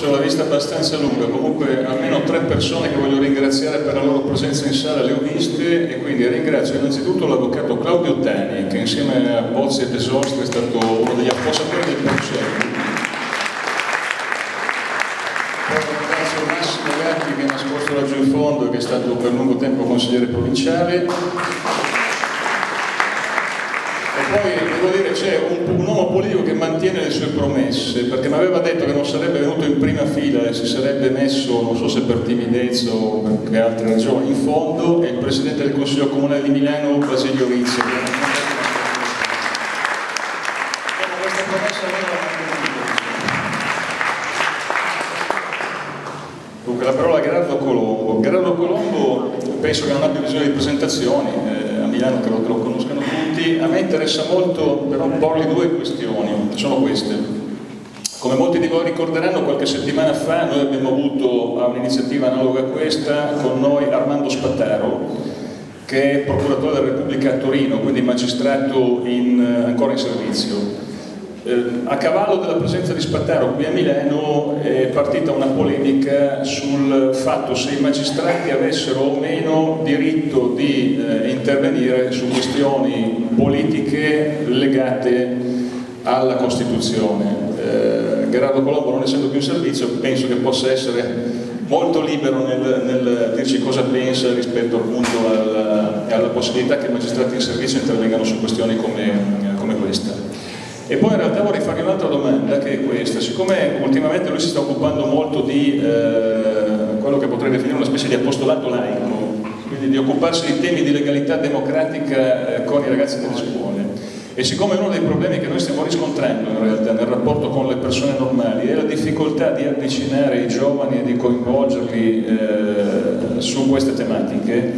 messo la vista abbastanza lunga, comunque almeno tre persone che voglio ringraziare per la loro presenza in sala le ho viste e quindi ringrazio innanzitutto l'avvocato Claudio Tani che insieme a Bozzi e Pesostri è stato uno degli affossatori del processo. Poi ringrazio Massimo Gatti che è nascosto laggiù in fondo e che è stato per lungo tempo consigliere provinciale poi devo dire un, un, uomo politico che mantiene le sue promesse, perché mi aveva detto che non sarebbe venuto in prima fila e si sarebbe messo, non so se per timidezza o per altre ragioni, in fondo, è il Presidente del Consiglio Comunale di Milano, Basilio Rizzi. Dunque la parola a Gerardo Colombo. Gerardo Colombo penso che non abbia bisogno di presentazioni, eh, a Milano credo che lo conoscano tutti, a me interessa molto però porgli due questioni, sono queste. Come molti di voi ricorderanno, qualche settimana fa noi abbiamo avuto un'iniziativa analoga a questa con noi Armando Spattaro, che è procuratore della Repubblica a Torino, quindi magistrato in, ancora in servizio. Eh, a cavallo della presenza di Spattaro qui a Milano è partita una polemica sul fatto se i magistrati avessero o meno diritto di eh, intervenire su questioni politiche legate alla Costituzione. Eh, Gerardo Colombo non essendo più in servizio penso che possa essere molto libero nel, nel dirci cosa pensa rispetto appunto alla, alla, possibilità che i magistrati in servizio intervengano su questioni come, come questa. E poi in realtà vorrei fargli un'altra domanda che è questa, siccome ultimamente lui si sta occupando molto di eh, quello che potrei definire una specie di apostolato laico, quindi di occuparsi di temi di legalità democratica eh, con i ragazzi delle scuole, e siccome uno dei problemi che noi stiamo riscontrando in realtà nel rapporto con le persone normali è la difficoltà di avvicinare i giovani e di coinvolgerli eh, su queste tematiche,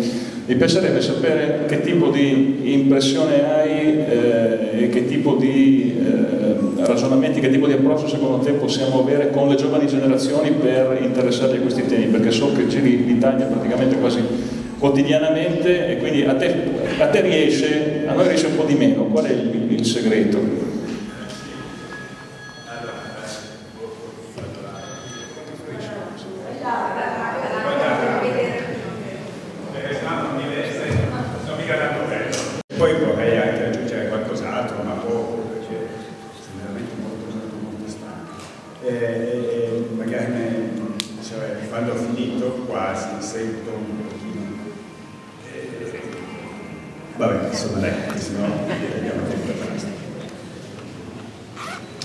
mi piacerebbe sapere che tipo di impressione hai eh, e che tipo di eh, ragionamenti, che tipo di approccio secondo te possiamo avere con le giovani generazioni per interessarli a questi temi, perché so che giri l'Italia praticamente quasi quotidianamente e quindi a te, a te, riesce, a noi riesce un po' di meno. Qual è il, il segreto?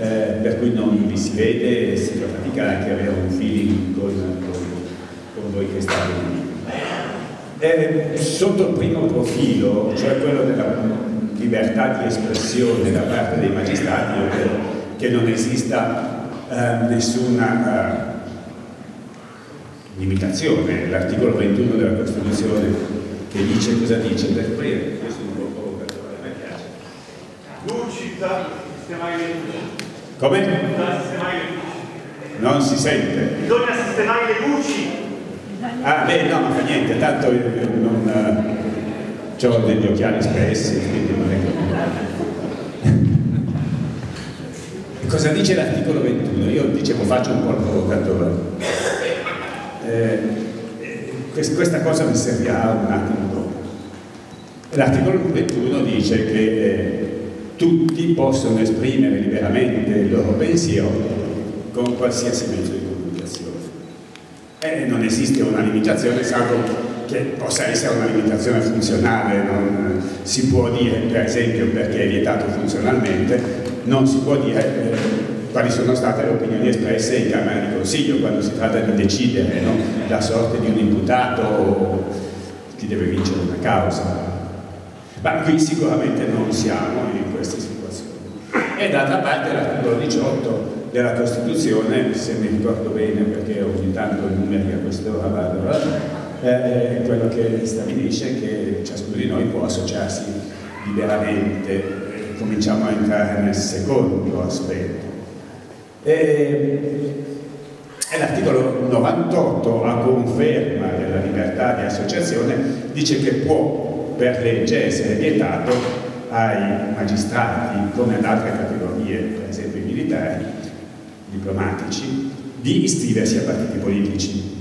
eh, per cui non vi si vede e si fa fatica anche avere un feeling con, con, con voi che state qui. Eh, sotto il primo profilo, cioè quello della libertà di espressione da parte dei magistrati, io che non esista eh, nessuna uh, limitazione. L'articolo 21 della Costituzione che dice cosa dice per prima questo è un po' provocatore a me piace luci da sistemare le luci come? da sistemare le luci non si sente bisogna sistemare le luci ah beh no ma fa niente tanto io non uh, ho degli occhiali spessi quindi non è che cosa dice l'articolo 21? io dicevo faccio un po' il provocatore eh, questa cosa mi servirà un attimo dopo. L'articolo 21 dice che eh, tutti possono esprimere liberamente il loro pensiero con qualsiasi mezzo di comunicazione. E non esiste una limitazione, salvo che possa essere una limitazione funzionale, non si può dire, per esempio, perché è vietato funzionalmente, non si può dire eh, quali sono state le opinioni espresse in Camera di Consiglio quando si tratta di decidere no? la sorte di un imputato o chi deve vincere una causa. Ma qui sicuramente non siamo in queste situazioni. E d'altra parte l'articolo 18 della Costituzione, se mi ricordo bene perché ogni tanto i numeri a quest'ora vado, eh, è quello che stabilisce che ciascuno di noi può associarsi liberamente. Cominciamo a entrare nel secondo aspetto. E, e l'articolo 98, a conferma della libertà di associazione, dice che può per legge essere vietato ai magistrati, come ad altre categorie, per esempio i militari, diplomatici, di iscriversi a partiti politici.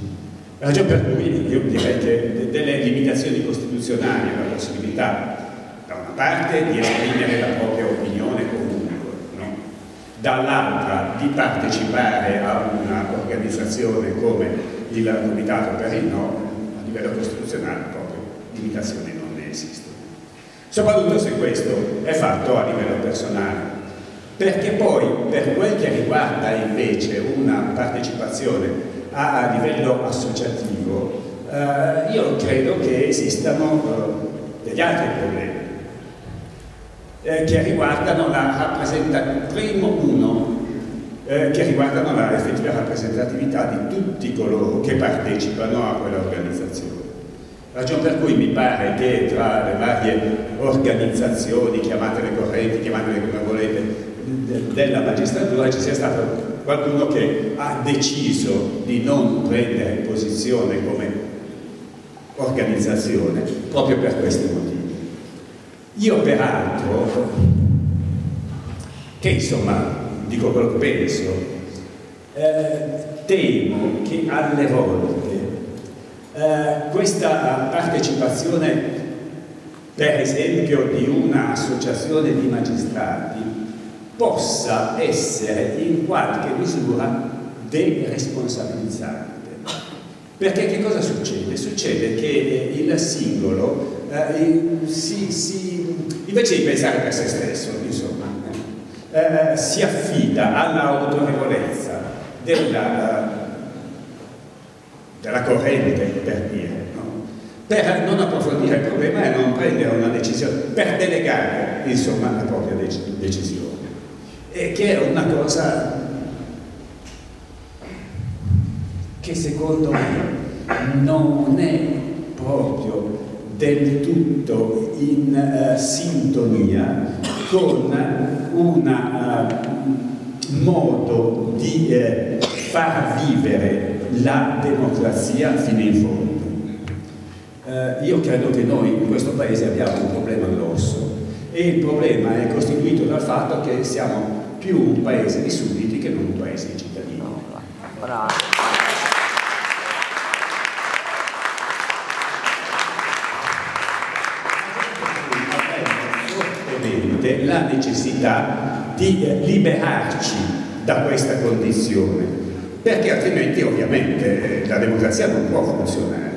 Ragione per cui io direi che delle limitazioni costituzionali alla possibilità, da una parte, di esprimere la propria opinione comunque, no? dall'altra di partecipare a un'organizzazione come il Comitato per il No, a livello costituzionale proprio limitazioni esistono. Soprattutto se questo è fatto a livello personale, perché poi per quel che riguarda invece una partecipazione a, livello associativo, eh, io credo che esistano eh, degli altri problemi eh, che riguardano la rappresentatività, primo uno, eh, che riguardano la effettiva rappresentatività di tutti coloro che partecipano a quell'organizzazione. Ragione per cui mi pare che tra le varie organizzazioni, chiamatele correnti, chiamatele come volete, della magistratura ci sia stato qualcuno che ha deciso di non prendere posizione come organizzazione proprio per questi motivi. Io peraltro, che insomma dico quello che penso, eh, temo che alle volte eh, questa partecipazione per esempio di un'associazione di magistrati possa essere in qualche misura deresponsabilizzante. Perché che cosa succede? Succede che il singolo eh, si, si, invece di pensare per se stesso, insomma, eh, si affida all'autorevolezza della, della, corrente, per dire, no? per non approfondire il problema e non prendere una decisione, per delegare insomma, la propria decisione e che è una cosa che secondo me non è proprio del tutto in uh, sintonia con un uh, modo di uh, far vivere la democrazia fino in fondo. io credo che noi in questo paese abbiamo un problema grosso e il problema è costituito dal fatto che siamo più un paese di sudditi che non un paese di cittadini. Bravo. la necessità di liberarci da questa condizione, perché altrimenti ovviamente la democrazia non può funzionare.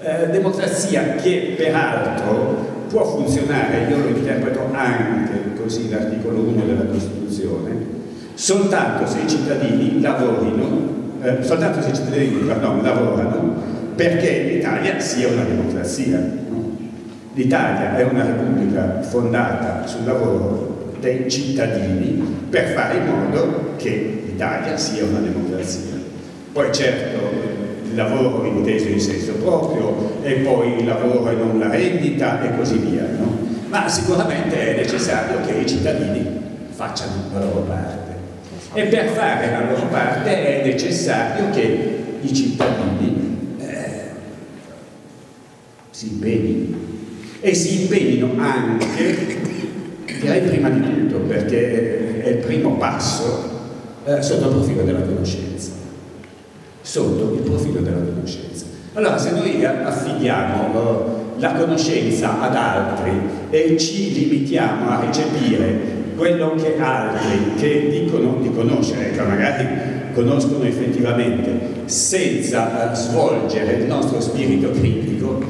Eh, democrazia che peraltro può funzionare, io lo interpreto anche così l'articolo 1 della Costituzione, soltanto se i cittadini lavorino, eh, soltanto se i cittadini pardon, lavorano perché l'Italia sia una democrazia. L'Italia è una repubblica fondata sul lavoro dei cittadini per fare in modo che l'Italia sia una democrazia. Poi certo il lavoro inteso in senso proprio e poi il lavoro e non la rendita e così via. No? Ma sicuramente è necessario che i cittadini facciano la loro parte. E per fare la loro parte è necessario che i cittadini eh, si impegnino e si impegnino anche, direi prima di tutto, perché è il primo passo eh, sotto il profilo della conoscenza sotto il profilo della conoscenza. Allora se noi affidiamo la conoscenza ad altri e ci limitiamo a recepire quello che altri che dicono di conoscere, che magari conoscono effettivamente, senza svolgere il nostro spirito critico,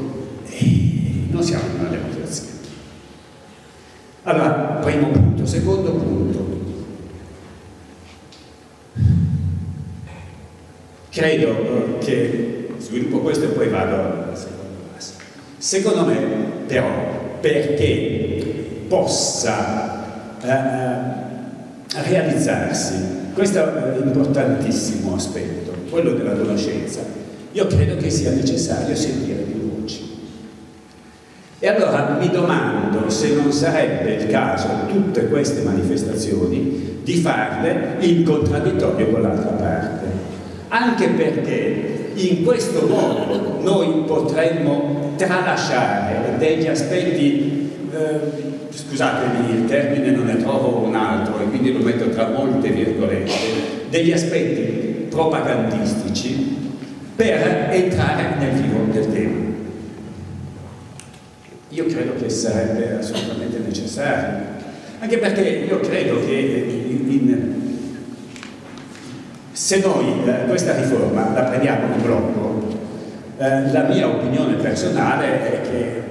eh, non siamo una democrazia. Allora, primo punto. Secondo punto, Credo che sviluppo questo e poi vado al secondo passo. Secondo me, però, perché possa eh, eh, realizzarsi questo importantissimo aspetto, quello della conoscenza, io credo che sia necessario sentire voci. E allora mi domando se non sarebbe il caso tutte queste manifestazioni di farle in contraddittorio con l'altra parte. Anche perché in questo modo noi potremmo tralasciare degli aspetti, eh, scusatemi il termine non ne trovo un altro e quindi lo metto tra molte virgolette, degli aspetti propagandistici per entrare nel vivo del tema. Io credo che sarebbe assolutamente necessario, anche perché io credo che in, in, se noi eh, questa riforma la prendiamo in blocco, eh, la mia opinione personale è che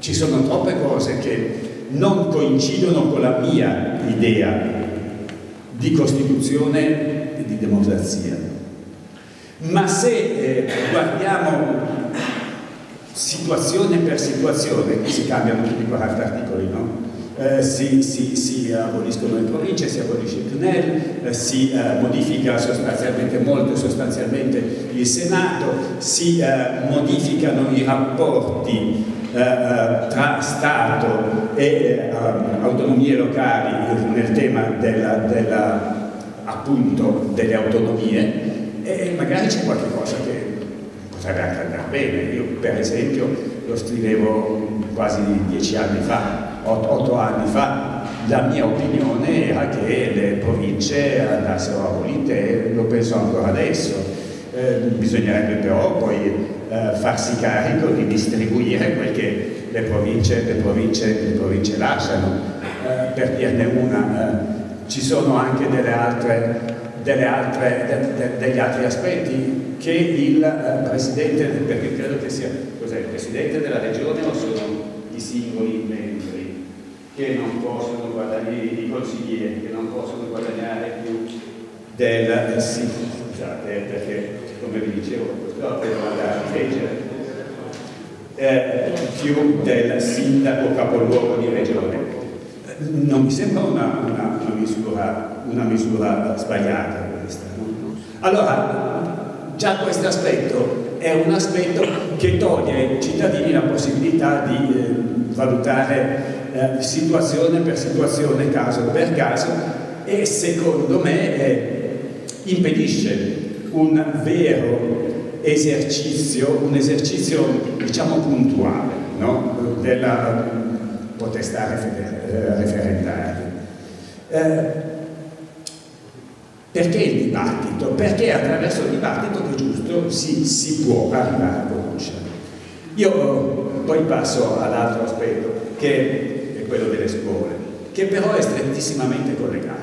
ci sono troppe cose che non coincidono con la mia idea di Costituzione e di democrazia. Ma se eh, guardiamo situazione per situazione, si cambiano tutti i 40 articoli, no? Eh, si, si, si, aboliscono le province, si abolisce il CNEL, eh, si eh, modifica sostanzialmente, molto sostanzialmente il Senato, si eh, modificano i rapporti eh, eh, tra Stato e autonomie locali nel tema della, della, appunto delle autonomie e magari c'è qualche cosa che potrebbe anche andare bene. Io per esempio lo scrivevo quasi dieci anni fa, otto, otto anni fa, la mia opinione era che le province andassero abolite e lo penso ancora adesso. Eh, bisognerebbe però poi eh, farsi carico di distribuire quel che le province, le province, le province lasciano. Eh, per dirne una, eh, ci sono anche delle altre altre, de, de, degli altri aspetti che il eh, Presidente, perché credo che sia il Presidente della Regione o sono i singoli membri che non possono guadagnare, i consiglieri, che non possono guadagnare più del, eh, sì, scusate, perché come vi dicevo, purtroppo devo andare a leggere, eh, più del sindaco capoluogo di regione. Non mi sembra una, una, una misura una misura sbagliata questa. No? Allora, già questo aspetto è un aspetto che toglie ai cittadini la possibilità di eh, valutare eh, situazione per situazione, caso per caso e secondo me eh, impedisce un vero esercizio, un esercizio diciamo puntuale no? della potestà refer referendaria. Eh, perché il dibattito? Perché attraverso il dibattito che giusto si, si può arrivare a conoscere. Io poi passo all'altro aspetto, che è quello delle scuole, che però è strettissimamente collegato.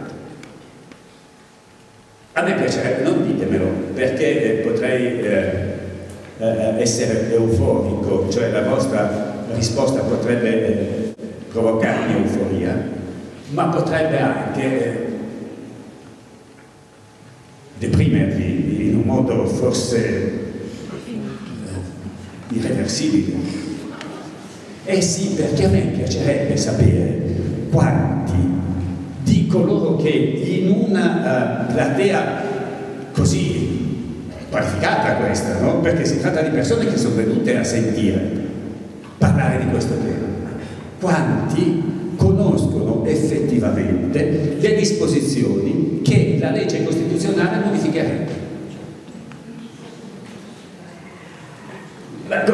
A me piacerebbe, non ditemelo, perché potrei eh, eh, essere euforico, cioè la vostra risposta potrebbe eh, provocarmi euforia, ma potrebbe anche deprimervi in un modo forse eh, irreversibile. Eh sì, perché a me piacerebbe sapere quanti di coloro che in una uh, platea così qualificata questa, no? perché si tratta di persone che sono venute a sentire parlare di questo tema, quanti conoscono effettivamente le disposizioni che la legge costituzionale modificherebbe.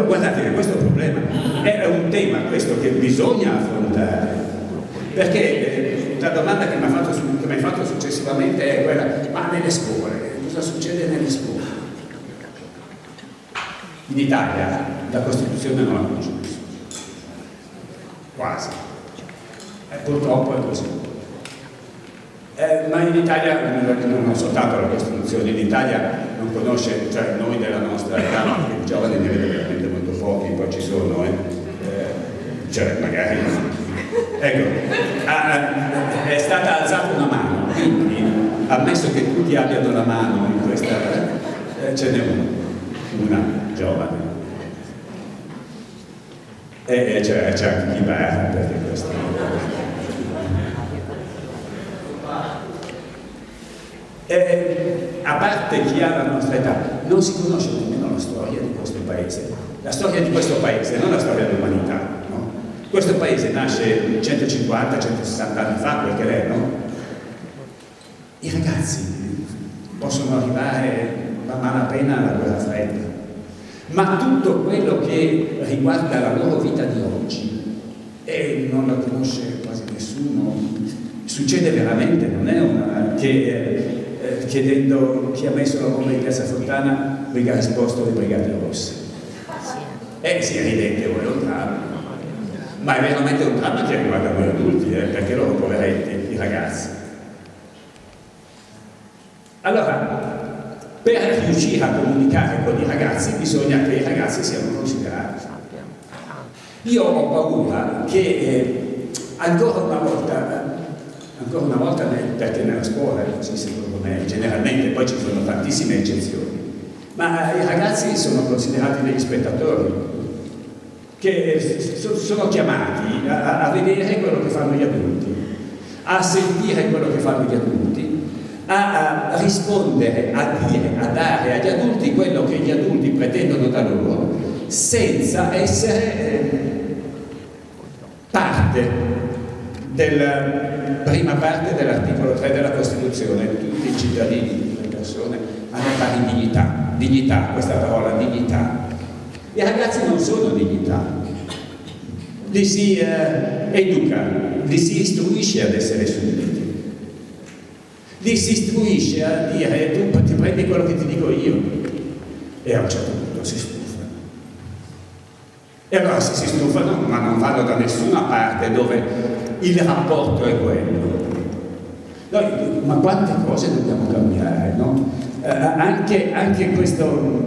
Guardate che questo problema è un tema questo che bisogna affrontare, perché eh, la domanda che mi hai fatto, fatto successivamente è quella, ma nelle scuole, cosa succede nelle scuole? In Italia la Costituzione non la conosce quasi. Eh, purtroppo è così. Eh, ma in Italia, non soltanto la Costituzione, in Italia non conosce, cioè noi della nostra età, i giovani ne vedo veramente molto pochi, poi ci sono, eh, eh cioè magari Ecco, è stata alzata una mano, quindi ammesso che tutti abbiano la mano in questa, eh, ce n'è una, una giovane. E c'è anche chi va, perché questo É, a parte chi ha la nostra età, non si conosce nemmeno la storia di questo paese. La storia di questo paese, non la storia dell'umanità. No? Questo paese nasce 150-160 anni fa, quel che è, no? I ragazzi possono arrivare a malapena alla guerra fredda, ma tutto quello che riguarda la loro vita di oggi, e non la conosce quasi nessuno, succede veramente, non è una che eh, chiedendo chi ha messo la bomba in Piazza Fontana venga risposto alle Brigate Rosse. Eh sì, è evidente, è un dramma, ma è veramente un dramma che riguarda noi adulti, eh, perché loro poveretti, i ragazzi. Allora, per riuscire a comunicare con i ragazzi bisogna che i ragazzi siano considerati. Io ho paura che eh, ancora una volta, ancora una volta perché nella scuola così secondo me, generalmente poi ci sono tantissime eccezioni, ma i ragazzi sono considerati degli spettatori che sono chiamati a, a vedere quello che fanno gli adulti, a sentire quello che fanno gli adulti a, rispondere, a dire, a dare agli adulti quello che gli adulti pretendono da loro senza essere eh, parte della prima parte dell'articolo 3 della Costituzione. Tutti i cittadini, le persone hanno pari dignità dignità, questa parola dignità. I ragazzi non sono dignità. Li si eh, educa li si istruisce ad essere sudditi li si istruisce a dire tu ti prendi quello che ti dico io e a un certo punto si stufano e allora se si stufano ma non vanno da nessuna parte dove il rapporto è quello Noi, ma quante cose dobbiamo cambiare no? eh, anche, anche questo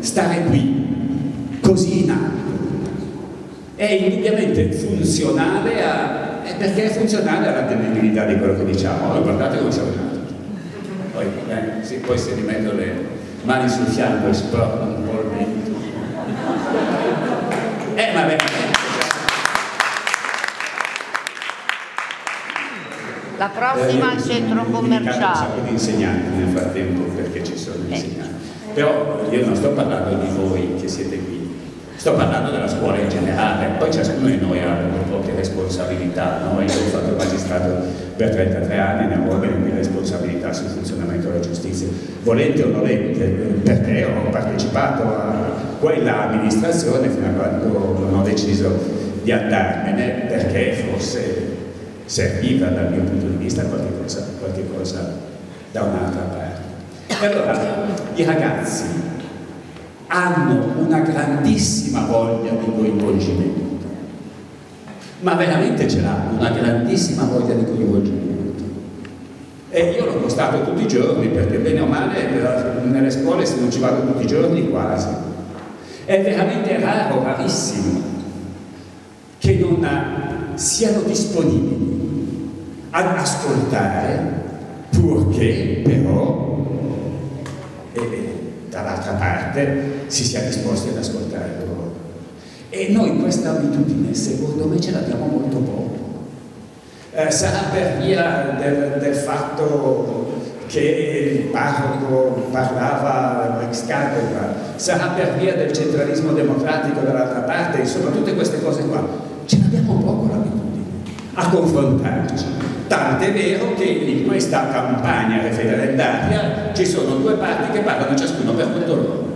stare qui così in alto è indubbiamente funzionale a perché è funzionale alla tenibilità di quello che diciamo. Guardate come siamo poi, eh, sì, poi se mi metto le mani sul fianco e esplodano un po' il vento. Eh, vabbè. La prossima al eh, centro commerciale. Sacco di insegnanti nel frattempo perché ci sono eh. insegnanti. Però io non sto parlando di voi che siete qui, Sto parlando della scuola in generale, poi ciascuno di noi ha le proprie responsabilità, no? io ho fatto magistrato per 33 anni, ne ho organi di responsabilità sul funzionamento della giustizia, volente o nolente, perché ho partecipato a quella amministrazione fino a quando non ho deciso di andarmene, perché forse serviva dal mio punto di vista qualche cosa, qualche cosa da un'altra parte. E allora i ragazzi hanno una grandissima voglia di coinvolgimento, ma veramente ce l'hanno, una grandissima voglia di coinvolgimento. E io l'ho constato tutti i giorni, perché bene o male nelle scuole se non ci vado tutti i giorni quasi. È veramente raro, rarissimo, che non siano disponibili ad ascoltare, purché però eh, dall'altra parte si sia disposti ad ascoltare loro. E noi questa abitudine, secondo me, ce l'abbiamo molto poco. Eh, sarà per via del, del, fatto che il parroco parlava ex cattedra, sarà per via del centralismo democratico dall'altra parte, insomma tutte queste cose qua. Ce l'abbiamo poco l'abitudine a confrontarci. Tant'è vero che in questa campagna referendaria ci sono due parti che parlano ciascuno per conto loro.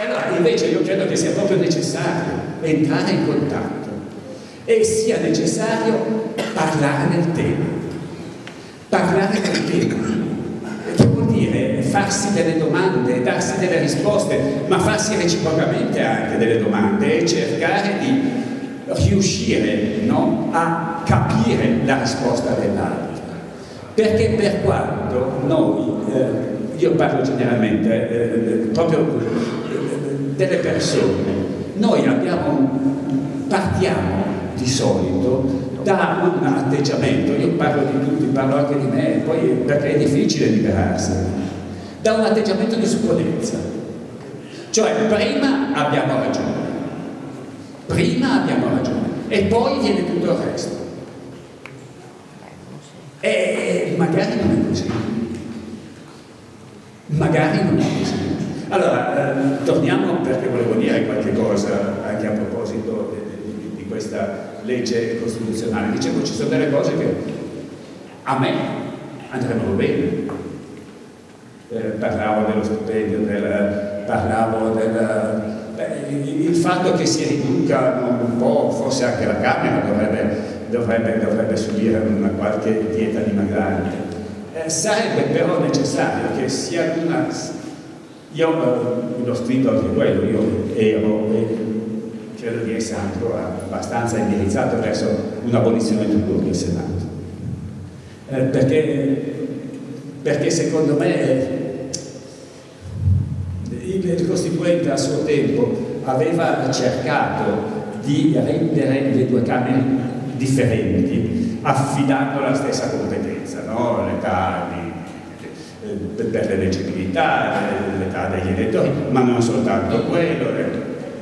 Allora invece io credo che sia proprio necessario entrare in contatto e sia necessario parlare del tema. Parlare del tema farsi delle domande, darsi delle risposte, ma farsi reciprocamente anche delle domande e cercare di riuscire no, a capire la risposta dell'altro. Perché per quanto noi, eh, io parlo generalmente eh, proprio eh, delle persone, noi abbiamo, partiamo di solito da un atteggiamento, io parlo di tutti, parlo anche di me, poi perché è difficile liberarsi da un atteggiamento di supponenza. Cioè, prima abbiamo ragione, prima abbiamo ragione. e poi viene tutto il resto. E magari non è così. Magari non è così. Allora, eh, torniamo perché volevo dire qualche cosa anche a proposito di, di, di questa legge costituzionale. Dicevo, ci sono delle cose che a me andrebbero bene. Eh, parlavo dello stipendio, del, parlavo del... Beh, il fatto che si riduca un po', forse anche la Camera dovrebbe, dovrebbe, dovrebbe subire una qualche dieta dimagrante. Eh, sarebbe però necessario che sia una... Io eh, l'ho scritto anche quello, io ero e credo di essere ancora abbastanza indirizzato verso un'abolizione del Senato. Eh, perché, perché secondo me il Costituente a suo tempo aveva cercato di rendere le due Camere differenti, affidando la stessa competenza, no? l'età per l'eleggibilità, l'età degli elettori, ma non soltanto quello.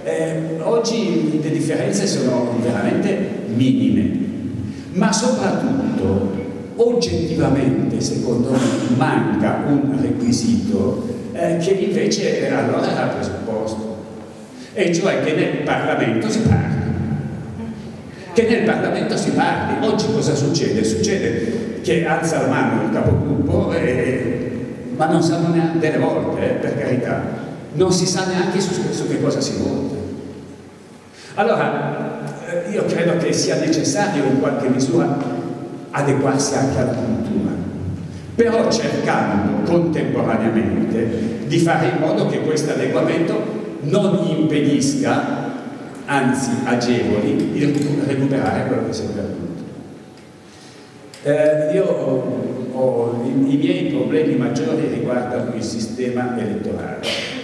Eh, oggi le differenze sono veramente minime, ma soprattutto oggettivamente, secondo me, manca un requisito eh, che invece allora era presupposto, e cioè che nel Parlamento si parli. Che nel Parlamento si parli. Oggi cosa succede? Succede che alza la mano il capogruppo, e, ma non sanno neanche delle volte, eh, per carità, non si sa neanche su, su che cosa si vota. Allora, eh, io credo che sia necessario in qualche misura adeguarsi anche alla cultura però cercando contemporaneamente di fare in modo che questo adeguamento non impedisca, anzi agevoli, di recuperare quello che si è perduto. Eh, io ho, ho, i, i miei problemi maggiori riguardano il sistema elettorale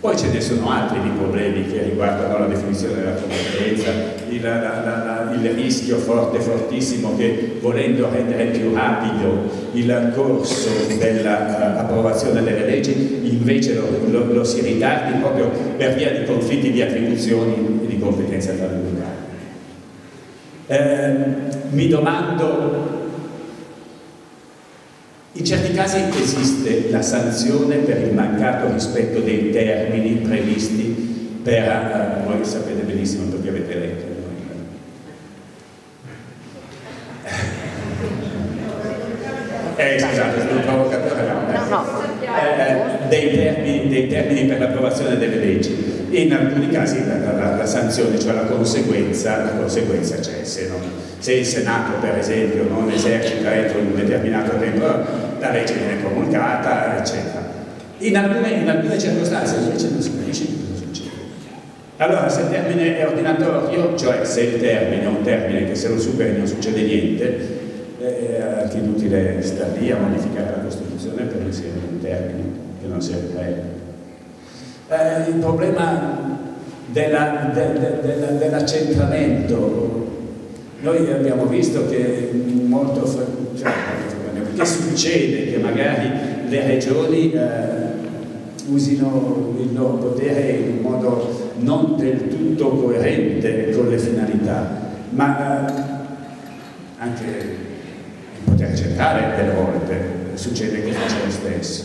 poi ce ne sono altri di problemi che riguardano la definizione della competenza, il, la, la, la, il rischio forte, fortissimo che volendo rendere più rapido il corso dell'approvazione uh, delle leggi invece lo, lo, lo, si ritardi proprio per via di conflitti di attribuzioni e di competenza tra le due eh, mi domando in certi casi esiste la sanzione per il mancato rispetto dei termini previsti per, uh, voi sapete benissimo perché avete letto. Eh, scusate, sono un provocatore, no. no, no. Eh, dei, termini, dei, termini, per l'approvazione delle leggi. In alcuni casi la, la, la sanzione, cioè la conseguenza, la conseguenza c'è, se non se il Senato, per esempio, non esercita entro un determinato tempo, la legge viene promulgata, eccetera. In alcune, in alcune circostanze invece non si capisce cosa succede. Allora, se il termine è ordinatorio, cioè se il termine è un termine che se lo superi non succede niente, eh, è anche inutile stare lì a modificare la Costituzione per inserire un termine che non serve eh, il problema dell'accentramento de, de, noi abbiamo visto che molto cioè, che succede che magari le regioni eh, usino il loro potere in un modo non del tutto coerente con le finalità, ma eh, anche il potere centrale delle volte succede che faccia lo stesso.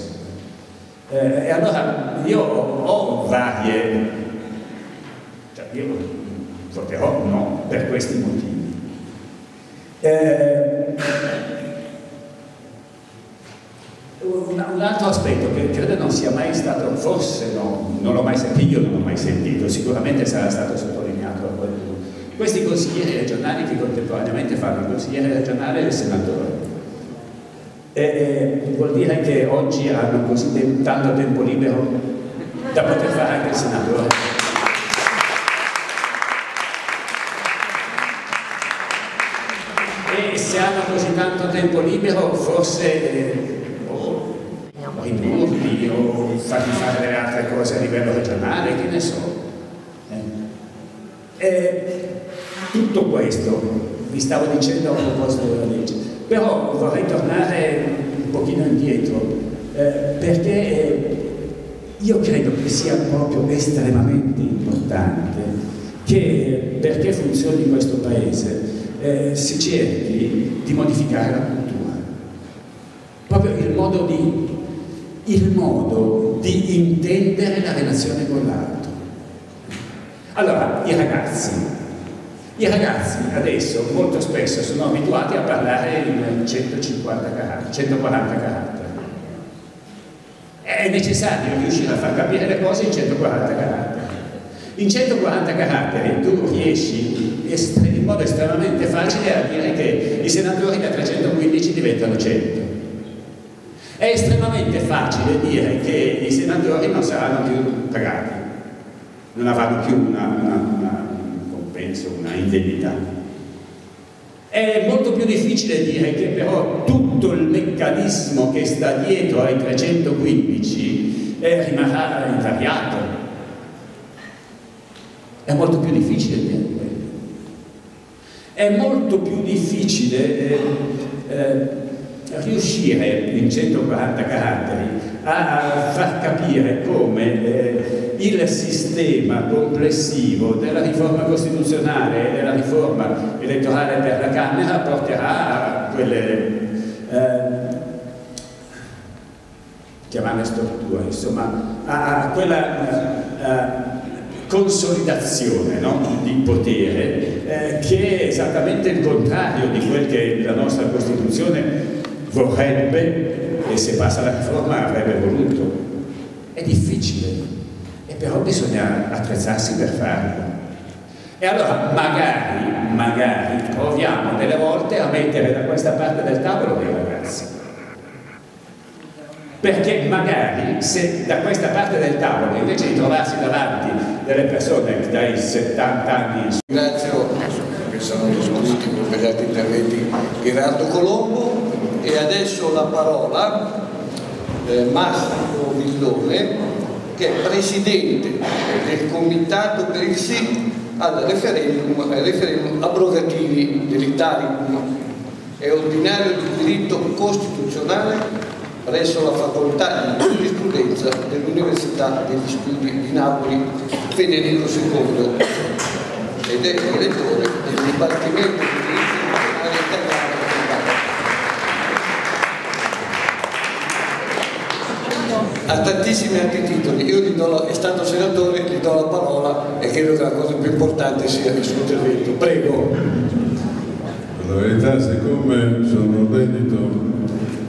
Eh, e allora io ho varie, cioè io voterò no per questi motivi. Eh, un, un, altro aspetto che credo non sia mai stato, forse no, non l'ho mai sentito, io non l'ho mai sentito, sicuramente sarà stato sottolineato da qualcuno. Questi consiglieri regionali che contemporaneamente fanno il consigliere regionale e il senatore. E, e, vuol dire che oggi hanno così tanto tempo libero da poter fare anche il senatore. se hanno così tanto tempo libero forse eh, o fargli fare delle altre cose a livello regionale, che ne so. Eh. E tutto questo vi stavo dicendo a proposito della legge, però vorrei tornare un pochino indietro eh, perché io credo che sia proprio estremamente importante che perché funzioni questo paese eh, si cerchi di modificare la cultura, proprio il modo di, il modo di intendere la relazione con l'altro. Allora, i ragazzi, i ragazzi adesso molto spesso sono abituati a parlare in 150 caratteri, 140 caratteri. È necessario riuscire a far capire le cose in 140 caratteri. In 140 caratteri tu riesci in modo estremamente facile a dire che i senatori da 315 diventano 100. È estremamente facile dire che i senatori non saranno più pagati, non avranno più una, una, una, un compenso, una indennità. È molto più difficile dire che però tutto il meccanismo che sta dietro ai 315 eh, rimarrà invariato è molto più difficile dire quello. È molto più difficile eh, eh, riuscire in 140 caratteri a, far capire come eh, il sistema complessivo della riforma costituzionale e della riforma elettorale per la Camera porterà a quelle eh, chiamare strutture, insomma, a, quella uh, consolidazione no? di potere eh, che è esattamente il contrario di quel che la nostra Costituzione vorrebbe e se passa la riforma avrebbe voluto. È difficile, e però bisogna attrezzarsi per farlo. E allora magari, magari proviamo delle volte a mettere da questa parte del tavolo dei ragazzi perché magari se da questa parte del tavolo invece di trovarsi davanti delle persone dai 70 anni in su ringrazio che sono discussi per gli altri interventi Gerardo Colombo e adesso la parola eh, Massimo Villone che è presidente del comitato per il sì al referendum, al referendum abrogativi dell'Italicum è ordinario di diritto costituzionale presso la facoltà di giurisprudenza dell'Università degli Studi di Napoli Federico II ed è direttore del Dipartimento di ha tantissimi altri titoli, io gli do la, è stato senatore, gli do la parola e credo che la cosa più importante sia il suo intervento. Prego. La verità, siccome sono dedito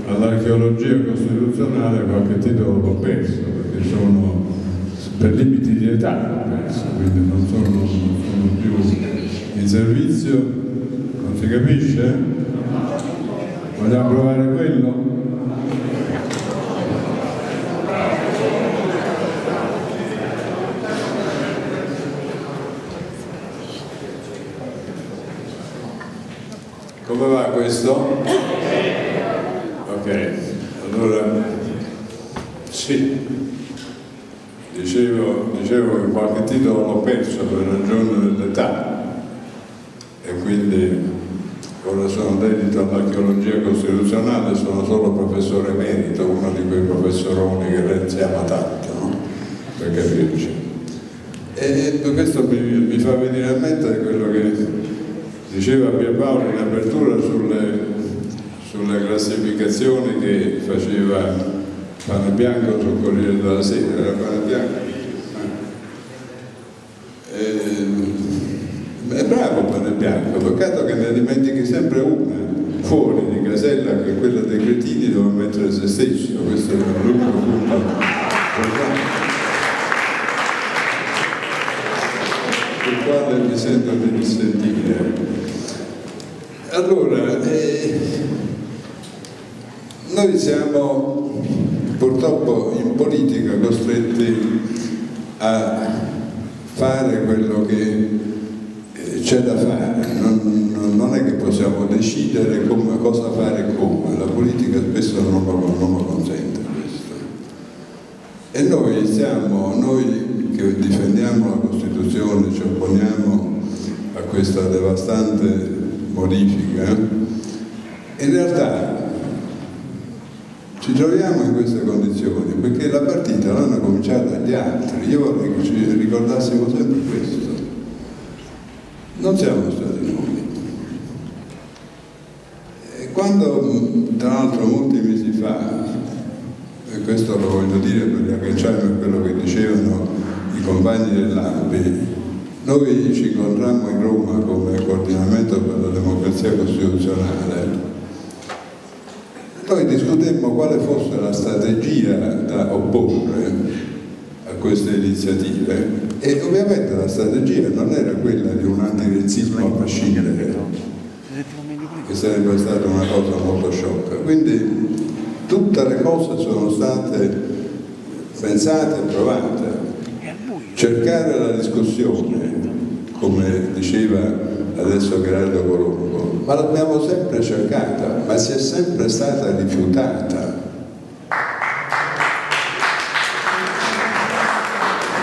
all'archeologia costituzionale qualche titolo l'ho perso, perché sono per limiti di età l'ho perso, quindi non sono, non sono più in servizio, non si capisce? Vogliamo provare quello? Come va questo? Ok, allora sì, dicevo, dicevo che qualche titolo l'ho perso per ragione dell'età e quindi ora sono dedito all'archeologia costituzionale, sono solo professore emerito, uno di quei professoroni che Renzi ama tanto, no? per capirci. E questo mi, mi fa venire a mente quello che diceva Pierpaolo in apertura sulle sulla classificazione che faceva Pane Bianco sul Corriere della Sera, era Pane Bianco. Eh, è bravo Pane Bianco, peccato che ne dimentichi sempre una fuori di casella che è quella dei cretini dove mettere se stesso, questo è l'unico punto sul quale mi sento di dissentire. Allora, eh, noi siamo purtroppo in politica costretti a fare quello che eh, c'è da fare, non, non, è che possiamo decidere come, cosa fare e come, la politica spesso non lo, non lo consente questo. E noi siamo, noi che difendiamo la Costituzione, ci opponiamo a questa devastante modifica, in realtà ci troviamo in queste condizioni perché la partita l'hanno cominciata gli altri. Io vorrei che ci ricordassimo sempre questo. Non siamo stati noi. E quando, tra l'altro molti mesi fa, e questo lo voglio dire per riagganciarmi a quello che dicevano i compagni dell'ABI, noi ci incontrammo in Roma come coordinamento per la democrazia costituzionale. Noi discutemmo quale fosse la strategia da opporre a queste iniziative e ovviamente la strategia non era quella di un antirenzismo a prescindere, che sarebbe stata una cosa molto sciocca. Quindi tutte le cose sono state pensate e provate. Cercare la discussione, come diceva adesso Gerardo Colombo, ma l'abbiamo sempre cercata, ma si è sempre stata rifiutata.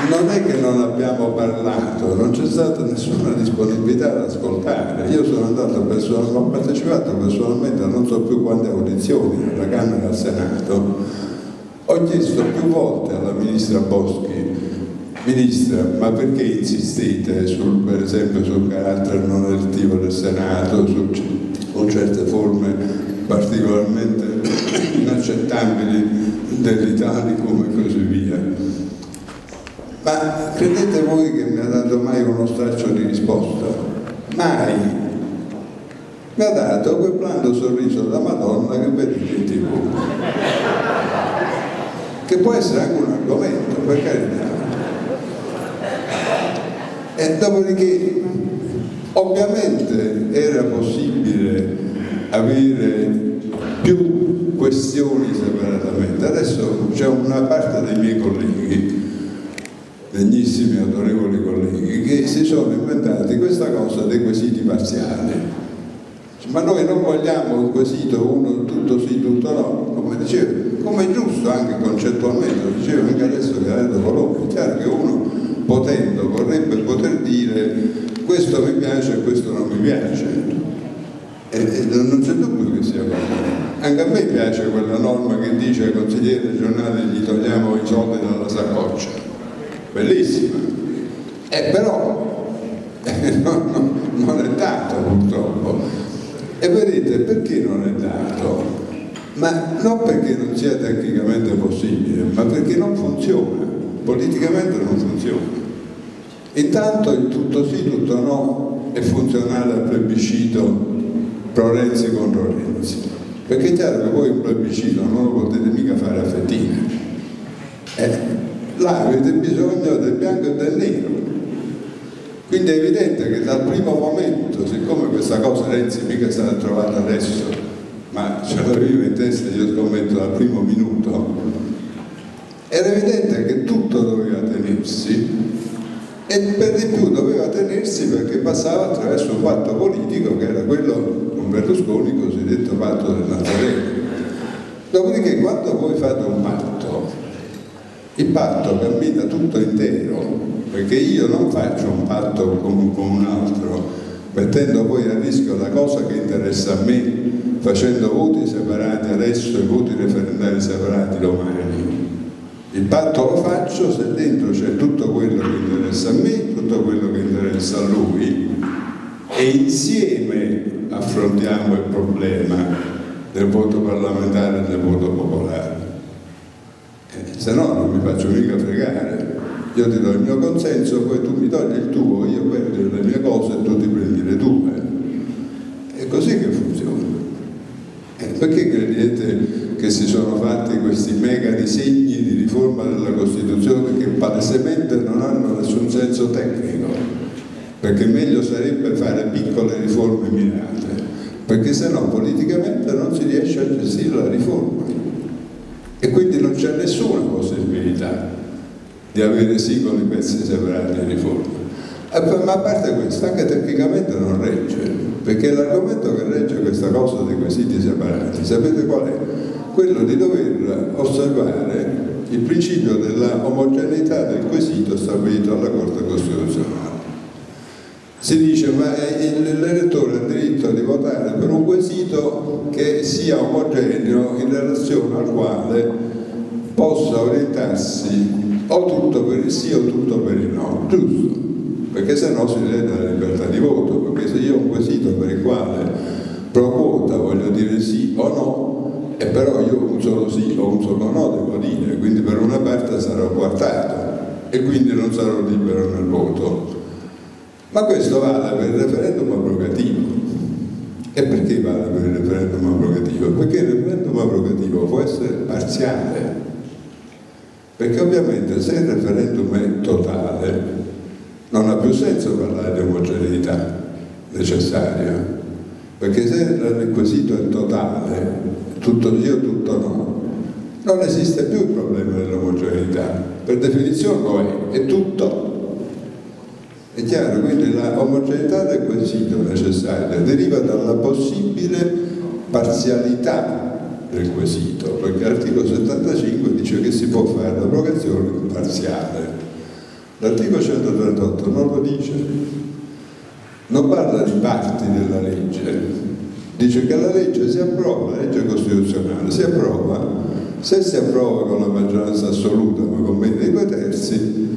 Non è che non abbiamo parlato, non c'è stata nessuna disponibilità ad ascoltare. Io sono andato personalmente, ho partecipato personalmente a non so più quante audizioni alla Camera e al Senato. Ho chiesto più volte alla Ministra Boschi Ministra, ma perché insistete sul, per esempio sul carattere non elettivo del Senato, su, su certe forme particolarmente inaccettabili dell'Italicum e così via? Ma credete voi che mi ha dato mai uno straccio di risposta? Mai! Mi ha dato quel blando sorriso da Madonna che vedete in tv. Che può essere anche un argomento, per carità e dopodiché ovviamente era possibile avere più questioni separatamente. Adesso c'è una parte dei miei colleghi, degnissimi autorevoli colleghi, che si sono inventati questa cosa dei quesiti parziali. Ma noi non vogliamo un quesito uno tutto sì, tutto no, come dicevo, come è giusto anche concettualmente, lo dicevo anche adesso che detto Colombo, è chiaro che uno potendo vorrebbe poter dire questo mi piace e questo non mi piace e, e non c'è dubbio che sia così. Anche a me piace quella norma che dice ai consiglieri regionali gli togliamo i soldi dalla saccoccia bellissima. E però eh, non, è dato purtroppo. E vedete perché non è dato? ma non perché non sia tecnicamente possibile ma perché non funziona politicamente non funziona. Intanto il tutto sì, tutto no è funzionale al plebiscito pro Renzi contro Renzi, perché è chiaro che voi un plebiscito non lo potete mica fare a fettine. Eh, là avete bisogno del bianco e del nero. Quindi è evidente che dal primo momento, siccome questa cosa Renzi mica è stata trovata adesso, ma ce l'aveva in testa, io scommetto dal primo minuto, era evidente che tutto doveva tenersi e per di più doveva tenersi perché passava attraverso un patto politico che era quello con Berlusconi, cosiddetto patto del Nazareno. Dopodiché quando voi fate un patto, il patto cammina tutto intero, perché io non faccio un patto con, con un altro, mettendo poi a rischio la cosa che interessa a me, facendo voti separati adesso e voti referendari separati domani il patto lo faccio se dentro c'è tutto quello che interessa a me, tutto quello che interessa a lui e insieme affrontiamo il problema del voto parlamentare e del voto popolare. Eh, se no non mi faccio mica fregare. Io ti do il mio consenso, poi tu mi togli il tuo, io prendo le mie cose e tu ti prendi le tue. È così che funziona. Eh, perché credete che si sono fatti questi mega disegni di riforma della Costituzione che palesemente non hanno nessun senso tecnico, perché meglio sarebbe fare piccole riforme mirate, perché se no politicamente non si riesce a gestire la riforma e quindi non c'è nessuna possibilità di avere singoli pezzi separati di riforma. Ma a parte questo, anche tecnicamente non regge, perché l'argomento che regge questa cosa dei quesiti separati, sapete qual è? quello di dover osservare il principio della omogeneità del quesito stabilito dalla Corte Costituzionale. Si dice ma l'elettore ha diritto di votare per un quesito che sia omogeneo in relazione al quale possa orientarsi o tutto per il sì o tutto per il no, giusto? perché se no si lede la libertà di voto, perché se io ho un quesito per il quale pro quota voglio dire sì o no, e però io un solo sì o un solo no devo dire, quindi per una parte sarò quartato e quindi non sarò libero nel voto. Ma questo vale per il referendum abrogativo. E perché vale per il referendum abrogativo? Perché il referendum abrogativo può essere parziale. Perché ovviamente se il referendum è totale non ha più senso parlare di omogeneità necessaria. Perché se il requisito è totale, tutto sì o tutto no, non esiste più il problema dell'omogeneità. Per definizione lo è, è tutto è chiaro, quindi la omogeneità del quesito necessaria deriva dalla possibile parzialità del quesito, perché l'articolo 75 dice che si può fare l'abrogazione parziale. L'articolo 138 non lo dice, non parla di parti della legge, dice che la legge si approva, la legge costituzionale si approva, se si approva con la maggioranza assoluta ma con meno di due terzi,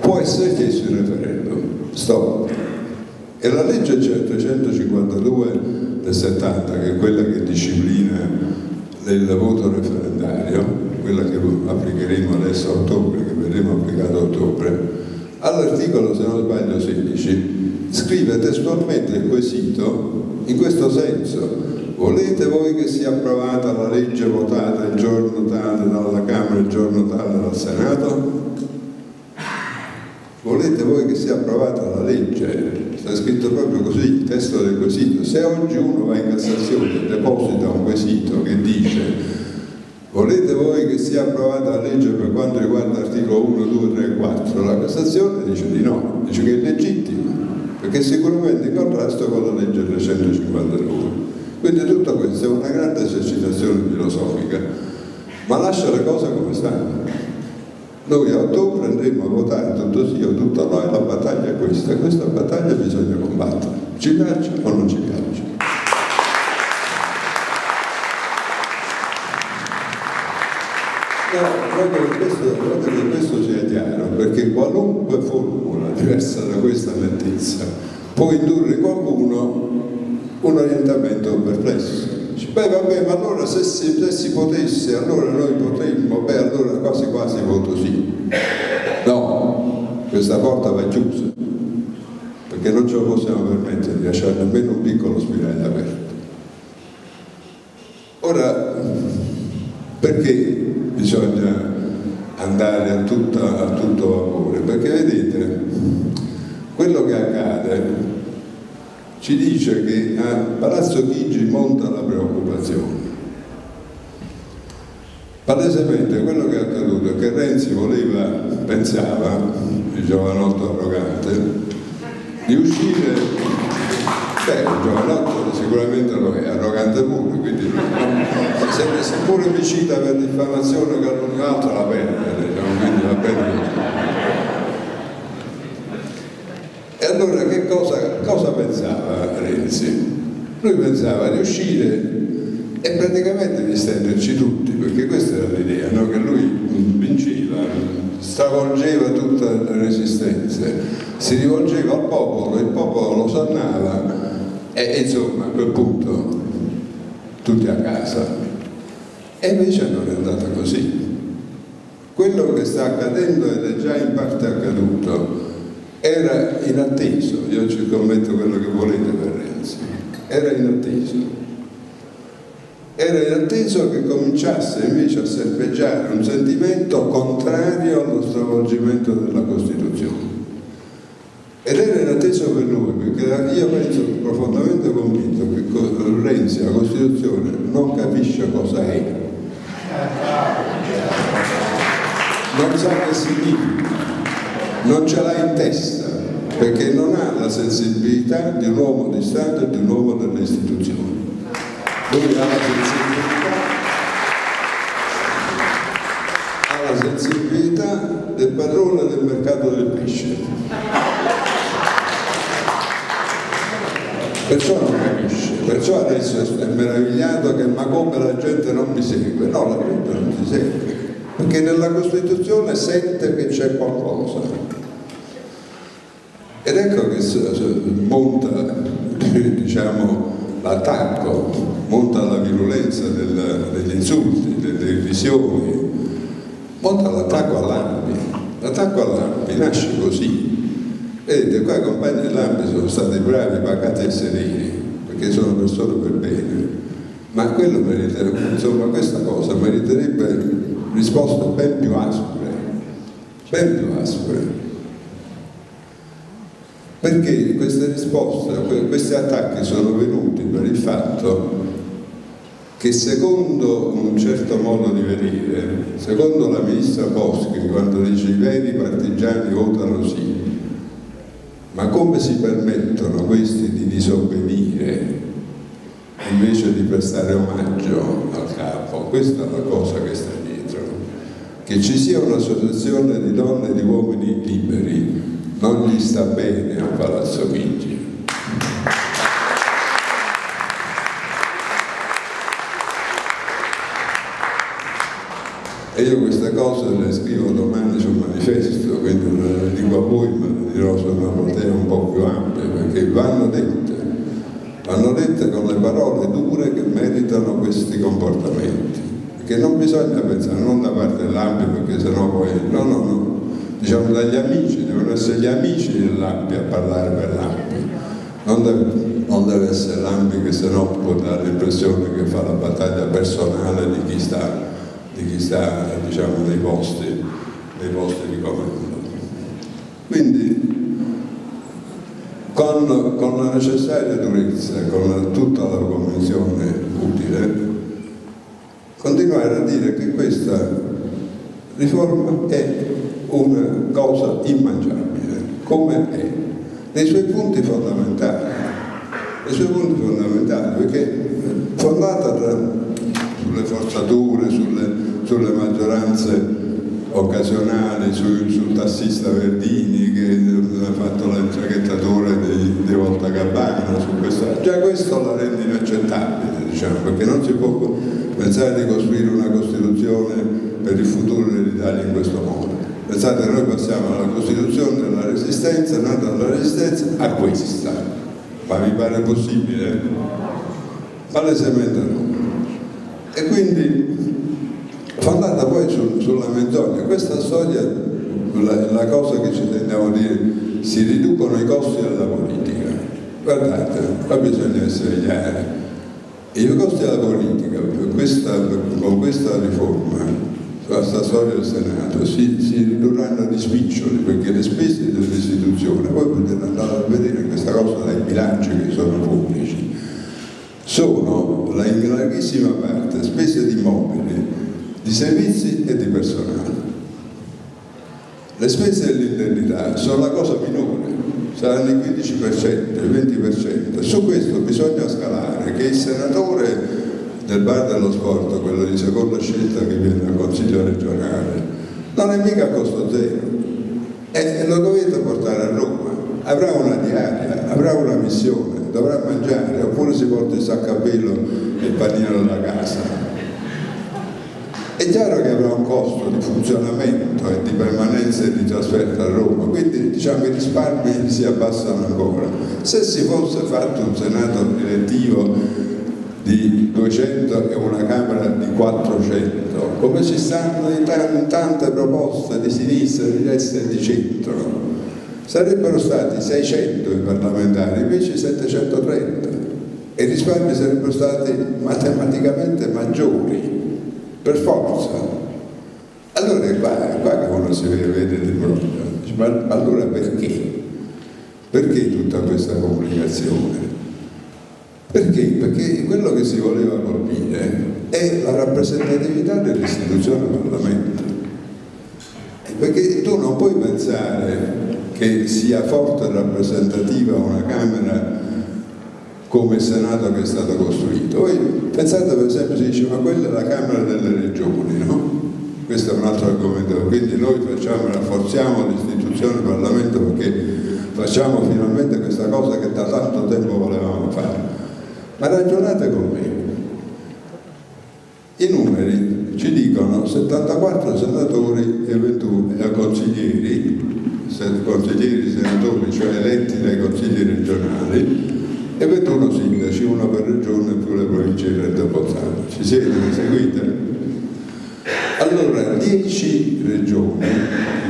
può essere chiesto il referendum. Stop. E la legge 352 del 70, che è quella che disciplina il voto referendario, quella che applicheremo adesso a ottobre, che vedremo applicato a ottobre, all'articolo, se non sbaglio, 16, scrive testualmente il quesito in questo senso. Volete voi che sia approvata la legge votata il giorno tale dalla Camera e il giorno tale dal Senato? volete voi che sia approvata la legge, sta scritto proprio così il testo del quesito, se oggi uno va in Cassazione e deposita un quesito che dice volete voi che sia approvata la legge per quanto riguarda l'articolo 1, 2, 3 4, la Cassazione dice di no, dice che è legittima, perché è sicuramente in contrasto con la legge 352. Quindi tutto questo è una grande esercitazione filosofica, ma lascia le cose come stanno. Noi a ottobre andremo a votare tutto sì o tutto no e la battaglia è questa, questa battaglia bisogna combattere, ci piace o non ci piace. No, questo, proprio che questo sia chiaro, perché qualunque formula diversa da questa nettezza può indurre qualcuno un orientamento perplesso. Beh vabbè, ma allora se si, se si, potesse, allora noi potremmo, beh allora quasi quasi voto sì. No, questa porta va chiusa, perché non ce lo possiamo permettere di lasciare nemmeno un piccolo spiraglio aperto. Ora, perché bisogna andare a, tutta, a tutto vapore? Perché vedete, quello che accade ci dice che a Palazzo Chigi monta la preoccupazione. Palesemente quello che è accaduto è che Renzi voleva, pensava, il giovanotto arrogante, di uscire, beh, giovanotto sicuramente lo è, arrogante pure, quindi se, seppure mi cita per diffamazione che ogni altro la perde, diciamo, quindi va bene. E allora che cosa, cosa pensava Renzi? Lui pensava di uscire e praticamente di stenderci tutti, perché questa era l'idea, no? che lui vinceva, stravolgeva tutte le resistenze, si rivolgeva al popolo, il popolo lo sannava insomma a quel punto tutti a casa. E invece non è andata così. Quello che sta accadendo ed è già in parte accaduto era inatteso, io ci commetto quello che volete per Renzi, era inatteso. Era inatteso che cominciasse invece a serpeggiare un sentimento contrario allo stravolgimento della Costituzione. Inatteso per lui, perché io penso profondamente convinto che Renzi, la Costituzione, non capisce cosa è. Non sa che significa non ce l'ha in testa perché non ha la sensibilità di un uomo di Stato e di un uomo delle istituzioni. Lui ha la sensibilità, sensibilità del padrone del mercato del pesce. Perciò non capisce, perciò adesso è meravigliato che ma come la gente non mi segue? No, la gente non ti segue, perché nella Costituzione sente che c'è qualcosa ecco che monta diciamo, l'attacco, monta la virulenza del, degli insulti, delle divisioni, monta l'attacco all'Ampi. L'attacco all'Ampi nasce così. Vedete, qua i compagni dell'Ampi sono stati bravi, pagati e sereni, perché sono persone per bene, ma quello meriterebbe, insomma questa cosa meriterebbe risposte ben più aspre, ben più aspre. Perché queste risposte, questi attacchi sono venuti per il fatto che secondo un certo modo di vedere, secondo la ministra Boschi, quando dice i veri partigiani votano sì, ma come si permettono questi di disobbedire invece di prestare omaggio al capo? Questa è la cosa che sta dietro. Che ci sia un'associazione di donne e di uomini liberi non gli sta bene a Palazzo Chigi. E io queste cose le scrivo domani sul manifesto, quindi non le dico a voi, ma le dirò su una platea un po' più ampia, perché vanno dette, vanno dette con le parole dure che meritano questi comportamenti. Perché non bisogna pensare, non da parte dell'ampia, perché sennò poi, no, no, no, diciamo dagli amici, devono essere gli amici dell'Ampi a parlare per l'Ampi, non deve, non deve essere l'Ampi che se no può dare l'impressione che fa la battaglia personale di chi sta, di chi sta diciamo, nei, posti, nei posti di comando. Quindi con, con la necessaria durezza, con tutta la convenzione utile, continuare a dire che questa riforma è una cosa immangiabile, come è, nei suoi punti fondamentali, nei suoi punti fondamentali, perché fondata sulle forzature, sulle, sulle maggioranze occasionali, sul, sul, tassista Verdini che ha fatto la giacchettatura dei, dei Voltagabbana, su questo, già questo la rende inaccettabile, diciamo, perché non si può pensare di costruire una Costituzione per il futuro dell'Italia in questo modo. Pensate, noi passiamo dalla Costituzione della Resistenza, nata dalla Resistenza, a questa. Ma vi pare possibile? Palesemente no. E quindi, fondata poi su, sulla menzogna, questa storia, la, la cosa che ci tendiamo a dire, si riducono i costi della politica. Guardate, qua bisogna essere chiari. I costi della politica, questa, con questa riforma, questa storia del Senato si, si ridurranno di spiccioli perché le spese dell'istituzione, voi potete andare a vedere questa cosa dai bilanci che sono pubblici, sono la in larghissima parte spese di mobili, di servizi e di personale. Le spese dell'indennità sono la cosa minore, saranno il 15%, il 20%. Su questo bisogna scalare, che il senatore del bar dello sport, quello di seconda scelta che viene al Consiglio regionale, non è mica a costo zero e lo dovete portare a Roma, avrà una diaria, avrà una missione, dovrà mangiare, oppure si porta il sacco a pelo e il panino dalla casa. È chiaro che avrà un costo di funzionamento e di permanenza e di trasferta a Roma, quindi diciamo i risparmi si abbassano ancora. Se si fosse fatto un senato elettivo di 200 e una Camera di 400, come ci stanno in tante proposte di sinistra, di destra e di centro. Sarebbero stati 600 i parlamentari, invece 730 e i risparmi sarebbero stati matematicamente maggiori, per forza. Allora è qua, qua che uno si vede di fronte. Ma allora perché? Perché tutta questa complicazione? Perché? Perché quello che si voleva colpire è la rappresentatività dell'istituzione Parlamento. Perché tu non puoi pensare che sia forte e rappresentativa una Camera come Senato che è stato costruito. Voi pensate per esempio, si dice, ma quella è la Camera delle Regioni, no? Questo è un altro argomento, quindi noi facciamo, rafforziamo l'istituzione Parlamento perché facciamo finalmente questa cosa che da tanto tempo volevamo fare. Ma ragionate con me. I numeri ci dicono 74 senatori e 21 consiglieri, consiglieri senatori, cioè eletti dai consigli regionali, e 21 sindaci, uno per regione più le province di Trento e. Ci siete? Mi seguite? Allora, 10 regioni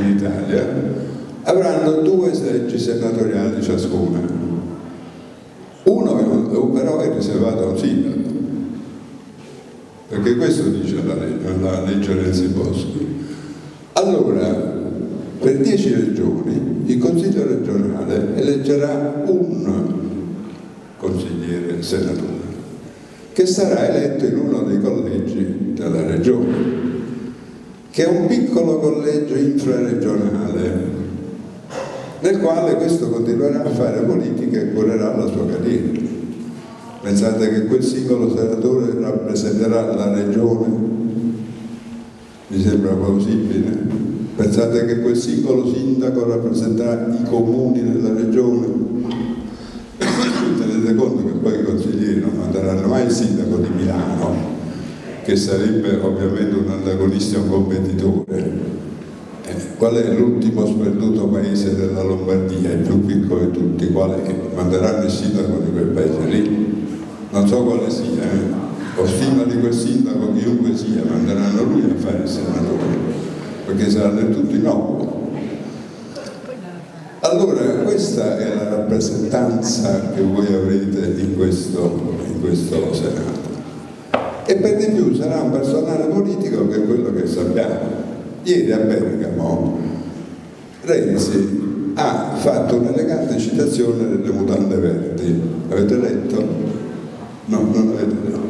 in Italia avranno due seggi senatoriali ciascuna. Uno però è riservato a un sindaco, perché questo dice la legge, la legge Renzi Boschi. Allora, per 10 regioni il Consiglio regionale eleggerà un senatore che sarà eletto in uno dei collegi della regione che è un piccolo collegio infraregionale nel quale questo continuerà a fare politica e curerà la sua carriera. Pensate che quel singolo senatore rappresenterà la regione? Mi sembra plausibile. Pensate che quel singolo sindaco rappresenterà i comuni della regione? Tenete conto che poi i consiglieri non manderanno mai il sindaco di Milano, che sarebbe ovviamente un antagonista e un competitore. Eh, qual è l'ultimo sperduto paese della Lombardia, il più piccolo di tutti? Qual è? Manderanno il sindaco di quel paese lì? Non so quale sia, eh? ho stima di quel sindaco chiunque sia, manderanno lui a fare il senatore, perché sarà del tutto. Allora, questa è la rappresentanza che voi avrete in questo, in questo Senato e per di più sarà un personale politico che è quello che sappiamo. Ieri a Bergamo Renzi ha fatto un'elegante citazione delle mutande verdi. Avete letto? No, non avete letto.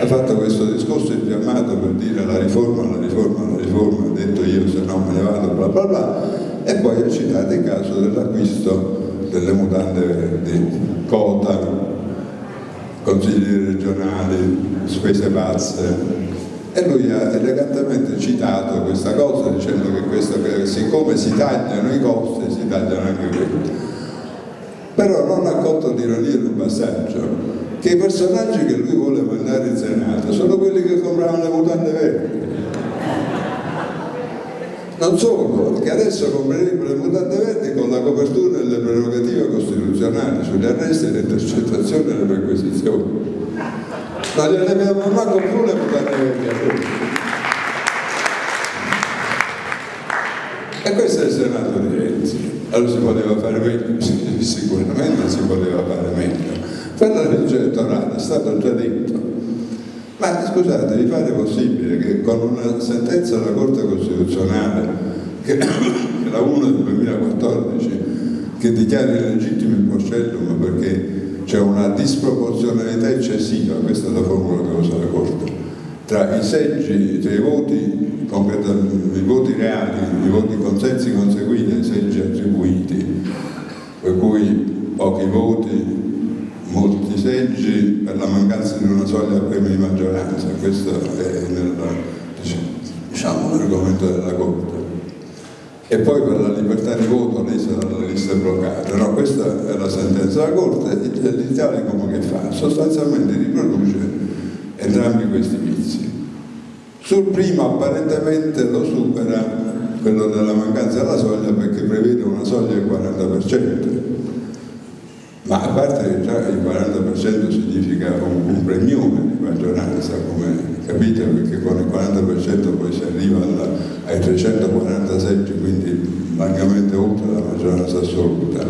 Ha fatto questo discorso infiammato per dire la riforma, la riforma, la riforma, ha detto io se no me ne vado, bla bla bla, e poi ha citato il caso dell'acquisto delle mutande verdi, cota, consiglieri regionali, spese pazze. E lui ha elegantemente citato questa cosa dicendo che, questo, che siccome si tagliano i costi si tagliano anche quelli. Però non ha colto l'ironia di un passaggio, che i personaggi che lui vuole mandare in Senato sono quelli che compravano le mutande verdi. Non solo, che adesso comprerebbe le mutande verdi con la copertura delle prerogative costituzionali sugli arresti, le intercettazioni e le perquisizioni non gliene abbiamo manco più le tutti. E questo è il Senato di Renzi. Allora si poteva fare meglio? Sicuramente si poteva fare meglio. Per la legge elettorale è stato già detto. Ma scusate, vi pare possibile che con una sentenza della Corte Costituzionale, che è la 1 del 2014, che dichiara illegittimo il Porcellum perché c'è una disproporzionalità eccessiva, questa è la formula che usa la Corte, tra i seggi, tra i voti, i voti reali, i voti consensi conseguiti ai seggi attribuiti, per cui pochi voti, molti seggi per la mancanza di una soglia premio di maggioranza, questo è nel, diciamo, l'argomento della Corte e poi per la libertà di voto lei sarà la lista bloccata. No, questa è la sentenza della Corte e l'Italia come che fa? Sostanzialmente riproduce entrambi questi vizi. Sul primo apparentemente lo supera quello della mancanza della soglia perché prevede una soglia del 40%, ma a parte che già il 40% significa un, un premione di maggioranza, come capite, perché con il 40% poi si arriva alla, ai 340 seggi, quindi largamente oltre la maggioranza assoluta.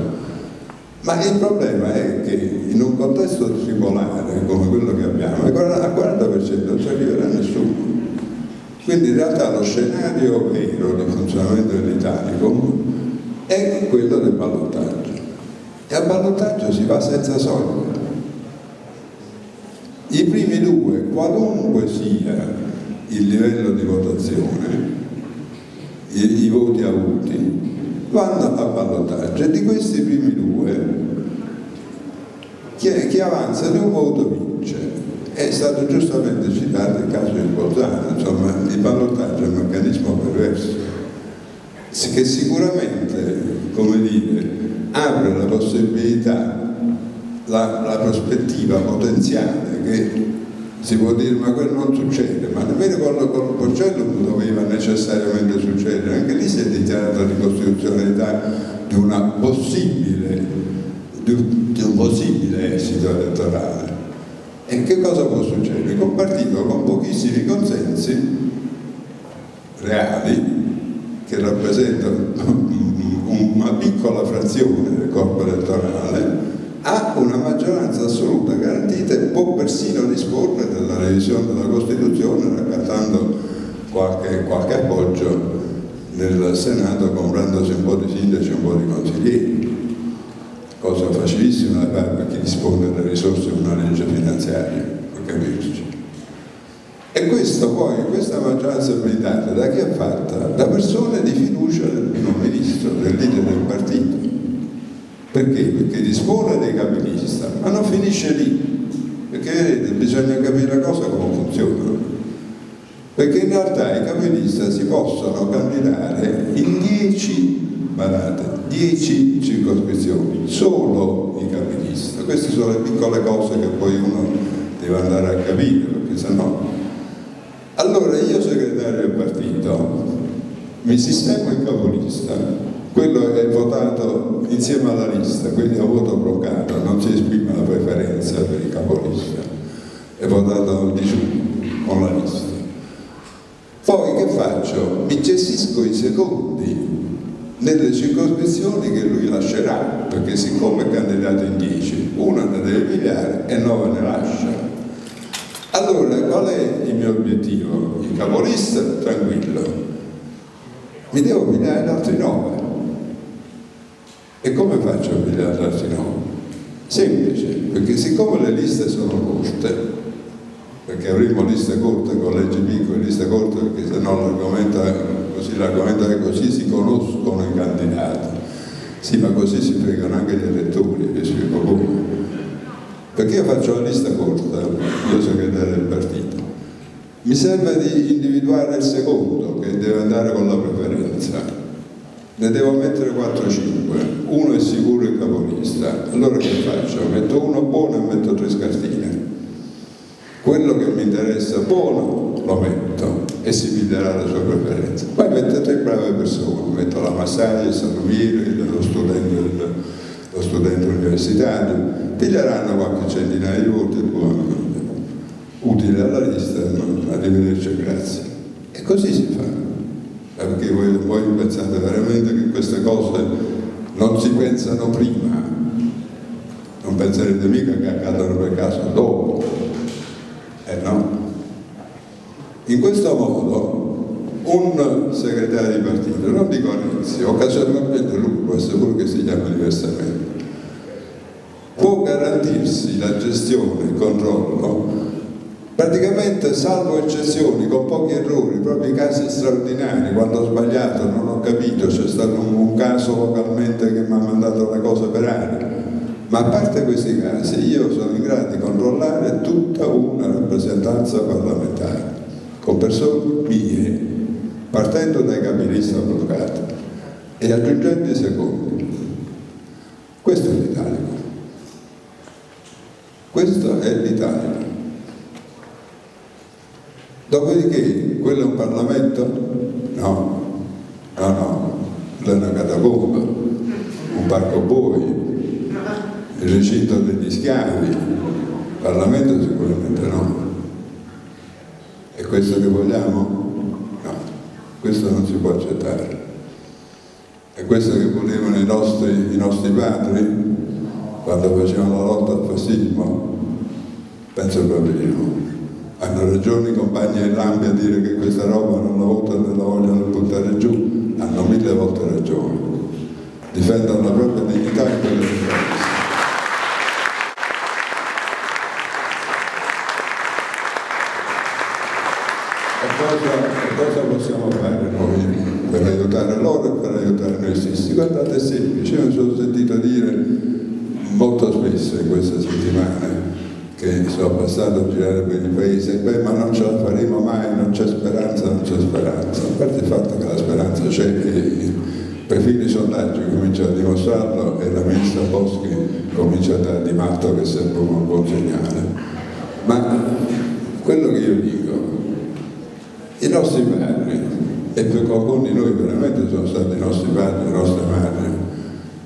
Ma il problema è che in un contesto tripolare come quello che abbiamo, al 40% non ci arriverà nessuno. Quindi in realtà lo scenario vero di funzionamento dell'Italicum è quello del ballottaggio e al ballottaggio si va senza soglia. I primi due, qualunque sia il livello di votazione, i, i voti avuti, vanno a ballottaggio e di questi primi due chi, chi avanza di un voto vince. È stato giustamente citato il caso di Bolzano, insomma il ballottaggio è un meccanismo perverso che sicuramente, come dire, apre la possibilità, la, la prospettiva potenziale che si può dire ma quello non succede, ma nemmeno quello con il Porcellum doveva necessariamente succedere, anche lì si è dichiarata l'incostituzionalità di di di un possibile esito elettorale. E che cosa può succedere? Che un partito con pochissimi consensi reali che rappresentano una piccola frazione del corpo elettorale ha una maggioranza assoluta garantita e può persino disporre della revisione della Costituzione raccattando qualche, qualche appoggio nel Senato comprandosi un po' di sindaci e un po' di consiglieri. Cosa facilissima da fare per chi dispone delle risorse di una legge finanziaria e questo poi, questa maggioranza militare da chi è fatta? Da persone di fiducia del primo ministro, del leader del partito perché? Perché dispone dei capilista, ma non finisce lì, perché vedete, bisogna capire la cosa come funziona. Perché in realtà i capilista si possono candidare in 10, badate, 10 circoscrizioni, solo i capilista. Queste sono le piccole cose che poi uno deve andare a capire, perché se no... Allora io segretario del partito mi sistemo in capolista quello è votato insieme alla lista, quindi a voto bloccato, non si esprime la preferenza per il capolista, è votato di giù con la lista. Poi che faccio? Mi gestisco i secondi nelle circoscrizioni che lui lascerà, perché siccome è candidato in 10, una ne deve pigliare e 9 ne lascia. Allora, qual è il mio obiettivo? Il capolista, tranquillo, mi devo pigliare gli altri 9 e come faccio a pigliarsi no? Semplice, perché siccome le liste sono corte, perché avremo liste corte con leggi piccole, liste corte perché se no l'argomento così, l'argomento è così si conoscono i candidati. Sì, ma così si fregano anche gli elettori, vi spiego come. Perché io faccio la lista corta, io segretario del partito. Mi serve di individuare il secondo che deve andare con la preferenza ne devo mettere 4-5, uno è sicuro il capolista, allora che faccio? Metto uno buono e metto tre scartine. Quello che mi interessa buono lo metto e si piglierà la sua preferenza. Poi metto tre brave persone, metto la Massaglia, il Sanomiri, lo studente, lo studente universitario, piglieranno qualche centinaia di voti utile alla lista, arrivederci grazie. E così si fa perché voi, voi pensate veramente che queste cose non si pensano prima, non penserete mica che accadono per caso dopo, eh no. In questo modo un segretario di partito, non dico all'inizio, occasionalmente lui essere pure che si chiama diversamente, garantirsi la gestione, il controllo praticamente salvo eccezioni, con pochi errori, proprio i casi straordinari, quando ho sbagliato, non ho capito, c'è stato un, un caso localmente che mi ha mandato una cosa per aria, ma a parte questi casi io sono in grado di controllare tutta una rappresentanza parlamentare, con persone mie, partendo dai capilista bloccati e aggiungendo i secondi. Questo è l'Italia. Questo è l'Italia. Dopodiché, quello è un Parlamento? No, no, no, quello è una catacomba, un parco boi, il recinto degli schiavi, il Parlamento sicuramente no. È questo che vogliamo? No, questo non si può accettare. È questo che volevano i nostri, i nostri padri quando facevano la lotta al fascismo? Penso proprio di no hanno ragione i compagni dell'Ambi a dire che questa roba non la votano e la vogliono buttare giù, hanno mille volte ragione. Difendono la propria dignità e quella del paese. E cosa possiamo fare noi per aiutare loro e per aiutare noi stessi? Guardate, è semplice, io mi sono sentito dire in queste settimane che sono passato a girare per il paese, beh ma non ce la faremo mai, non c'è speranza, non c'è speranza, a parte il fatto che la speranza c'è e perfino i sondaggi cominciano a dimostrarlo e la ministra Boschi comincia a dare di matto che sembra un buon segnale. Ma quello che io dico, i nostri padri, e per qualcuno di noi veramente sono stati i nostri padri, le nostre madri,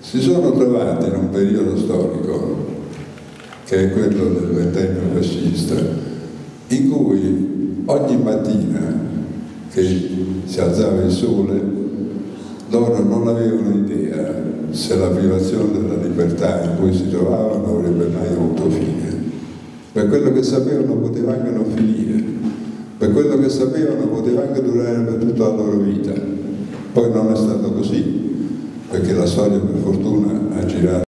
si sono trovati in un periodo storico, che è quello del ventennio fascista, in cui ogni mattina che si alzava il sole, loro non avevano idea se la privazione della libertà in cui si trovavano avrebbe mai avuto fine. Per quello che sapevano poteva anche non finire, per quello che sapevano poteva anche durare per tutta la loro vita. Poi non è stato così, perché la storia per fortuna ha girato